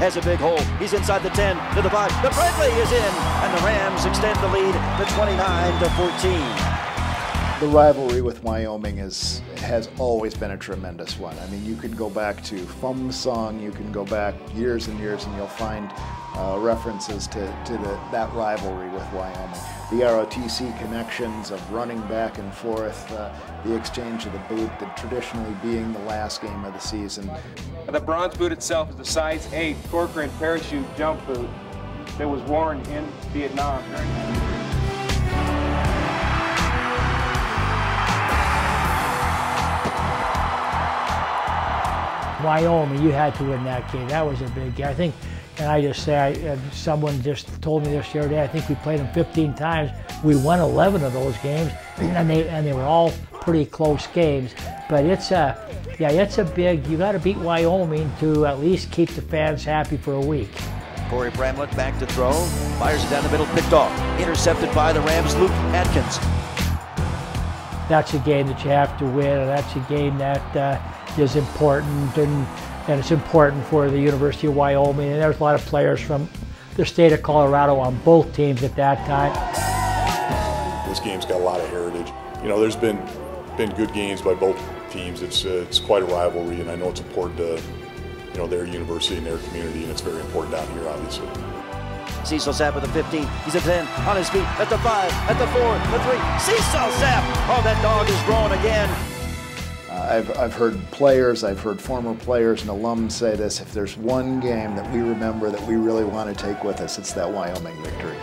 has a big hole. He's inside the 10 to the 5. The Bradley is in, and the Rams extend the lead to 29 to 14 the rivalry with Wyoming is has always been a tremendous one. I mean, you could go back to Fum Song, you can go back years and years, and you'll find uh, references to, to the, that rivalry with Wyoming. The ROTC connections of running back and forth, uh, the exchange of the boot, the traditionally being the last game of the season. The bronze boot itself is a size 8 Corcoran parachute jump boot that was worn in Vietnam. Wyoming, you had to win that game. That was a big game. I think, and I just say, I, uh, someone just told me this the other day, I think we played them 15 times. We won 11 of those games, and they, and they were all pretty close games. But it's a, yeah, it's a big, you got to beat Wyoming to at least keep the fans happy for a week. Corey Bramlet back to throw, fires it down the middle, picked off, intercepted by the Rams, Luke Atkins. That's a game that you have to win, and that's a game that uh, is important and, and it's important for the University of Wyoming. And there's a lot of players from the state of Colorado on both teams at that time. This game's got a lot of heritage. You know, there's been been good games by both teams. It's uh, it's quite a rivalry, and I know it's important to you know their university and their community, and it's very important down here, obviously. Cecil Sapp at the 15. He's at 10, on his feet, at the 5, at the 4, the 3. Cecil Sapp! Oh, that dog is growing again. Uh, I've, I've heard players, I've heard former players and alums say this, if there's one game that we remember that we really want to take with us, it's that Wyoming victory.